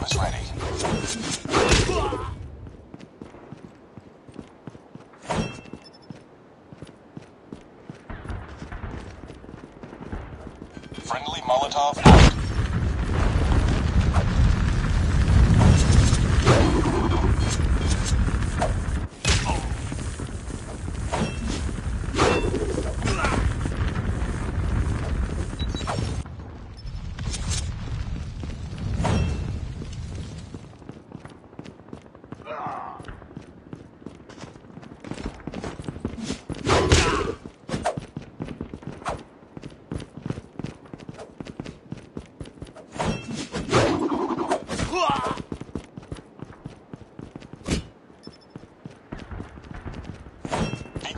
bomb is ready. Friendly Molotov out.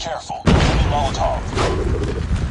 Careful. Molotov.